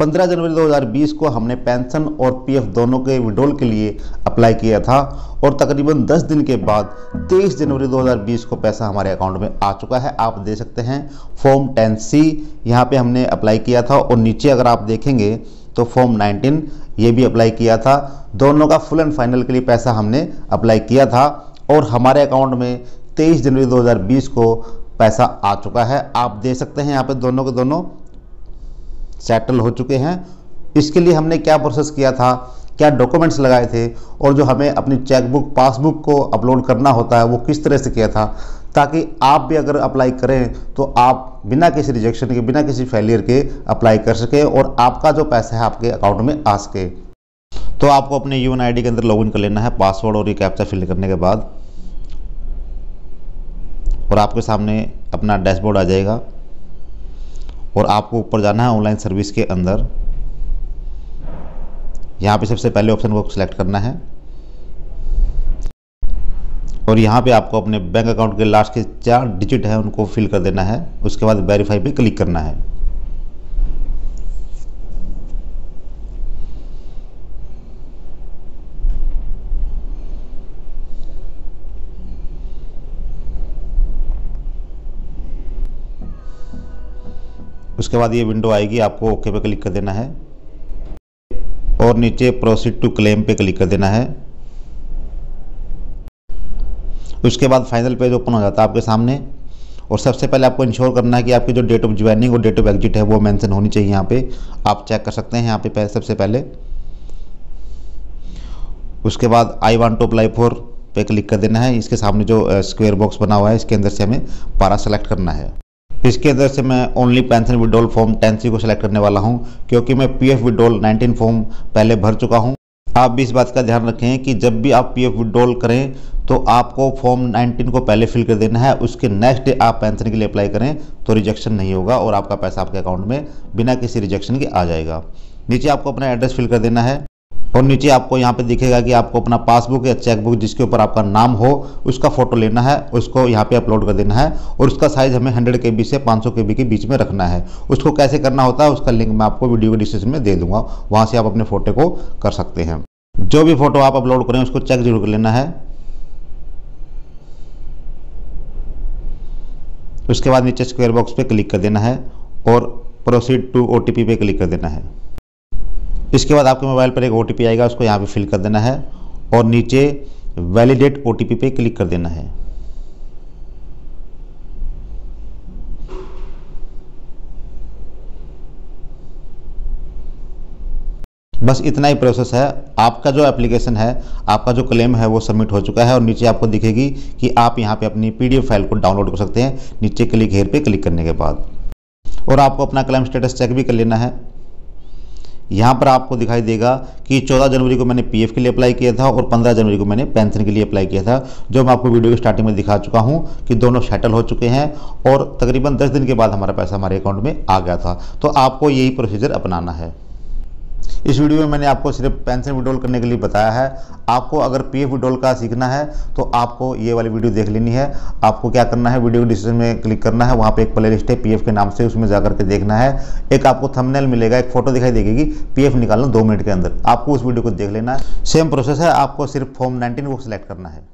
पंद्रह जनवरी 2020 को हमने पेंशन और पीएफ दोनों के विड्रॉल के लिए अप्लाई किया था और तकरीबन 10 दिन के बाद 23 जनवरी 2020 को पैसा हमारे अकाउंट में आ चुका है। आप देख सकते हैं, फॉर्म 10 सी यहाँ पे हमने अप्लाई किया था और नीचे अगर आप देखेंगे तो फॉर्म 19 ये भी अप्लाई किया था। दोनों का फुल एंड फाइनल के लिए पैसा हमने अप्लाई किया था और हमारे अकाउंट में तेईस जनवरी दो हज़ार बीस को पैसा आ चुका है। आप देख सकते हैं यहाँ पे दोनों के दोनों सेटल हो चुके हैं। इसके लिए हमने क्या प्रोसेस किया था? क्या डॉक्यूमेंट्स लगाए थे? और जो हमें अपनी चेकबुक पासबुक को अपलोड करना होता है, वो किस तरह से किया था? ताकि आप भी अगर अप्लाई करें तो आप बिना किसी रिजेक्शन के, बिना किसी फेलियर के अप्लाई कर सकें और आपका जो पैसा है आपके अकाउंट में आ सके। तो आपको अपने यून आई के अंदर लॉगिन कर लेना है पासवर्ड और ये कैप्चा फिल करने के बाद। और आपके सामने अपना डैशबोर्ड आ जाएगा। और आपको ऊपर जाना है ऑनलाइन सर्विस के अंदर। यहाँ पे सबसे पहले ऑप्शन को सिलेक्ट करना है। और यहाँ पे आपको अपने बैंक अकाउंट के लास्ट के चार डिजिट है, उनको फिल कर देना है। उसके बाद वेरीफाई पे क्लिक करना है। उसके बाद ये विंडो आएगी, आपको ओके पे क्लिक कर देना है। और नीचे प्रोसीड टू क्लेम पे क्लिक कर देना है। उसके बाद फाइनल पेज ओपन हो जाता है आपके सामने। और सबसे पहले आपको इंश्योर करना है कि आपकी जो डेट ऑफ़ ज्वाइनिंग और डेट ऑफ़ एग्जिट है वो मेंशन होनी चाहिए यहाँ पे। आप चेक कर सकते हैं यहाँ पे सबसे पहले। उसके बाद I want to apply for पे क्लिक कर देना है। इसके सामने जो स्क्वायर बॉक्स बना हुआ है, इसके अंदर से हमें पारा सेलेक्ट करना है। इसके अंदर से मैं only pension withdrawal form ten को सिलेक्ट करने वाला हूँ, क्योंकि मैं पी एफ़ विड्रॉल 19 फॉर्म पहले भर चुका हूँ। आप भी इस बात का ध्यान रखें कि जब भी आप पी एफ़ विड्रॉल करें तो आपको फॉर्म 19 को पहले फिल कर देना है, उसके नेक्स्ट डे आप पेंशन के लिए अप्लाई करें तो रिजेक्शन नहीं होगा और आपका पैसा आपके अकाउंट में बिना किसी रिजेक्शन के आ जाएगा। नीचे आपको अपना एड्रेस फिल कर देना है और नीचे आपको यहाँ पे दिखेगा कि आपको अपना पासबुक या चेकबुक जिसके ऊपर आपका नाम हो, उसका फ़ोटो लेना है, उसको यहाँ पे अपलोड कर देना है और उसका साइज़ हमें 100 के बी से 500 के बी के बीच में रखना है। उसको कैसे करना होता है, उसका लिंक मैं आपको वीडियो के डिस्क्रिप्शन में दे दूँगा। वहाँ से आप अपने फ़ोटो को कर सकते हैं। जो भी फ़ोटो आप अपलोड करें, उसको चेक ज़रूर कर लेना है। उसके बाद नीचे स्क्वेयर बॉक्स पे क्लिक कर देना है और प्रोसीड टू ओटीपी पे क्लिक कर देना है। इसके बाद आपके मोबाइल पर एक ओटीपी आएगा, उसको यहाँ पर फिल कर देना है और नीचे वैलिडेट ओटीपी पे क्लिक कर देना है। बस इतना ही प्रोसेस है। आपका जो एप्लीकेशन है, आपका जो क्लेम है, वो सबमिट हो चुका है और नीचे आपको दिखेगी कि आप यहाँ पे अपनी पीडीएफ फ़ाइल को डाउनलोड कर सकते हैं। नीचे क्लिक हेयर पे क्लिक करने के बाद। और आपको अपना क्लेम स्टेटस चेक भी कर लेना है। यहाँ पर आपको दिखाई देगा कि 14 जनवरी को मैंने पीएफ के लिए अप्लाई किया था और 15 जनवरी को मैंने पेंशन के लिए अप्लाई किया था। जो मैं आपको वीडियो की स्टार्टिंग में दिखा चुका हूँ कि दोनों सेटल हो चुके हैं और तकरीबन 10 दिन के बाद हमारा पैसा हमारे अकाउंट में आ गया था। तो आपको यही प्रोसीजर अपनाना है। इस वीडियो में मैंने आपको सिर्फ़ पेंशन विड्रॉल करने के लिए बताया है। आपको अगर पीएफ विड्रॉल का सीखना है तो आपको ये वाली वीडियो देख लेनी है। आपको क्या करना है, वीडियो डिस्क्रिप्शन में क्लिक करना है। वहाँ पे एक प्ले लिस्ट है, पीएफ के नाम से उसमें जा करके देखना है। एक आपको थमनेल मिलेगा, एक फ़ोटो दिखाई देगी पीएफ निकालना दो मिनट के अंदर। आपको उस वीडियो को देख लेना है। सेम प्रोसेस है, आपको सिर्फ़ फॉर्म नाइनटीन को सिलेक्ट करना है।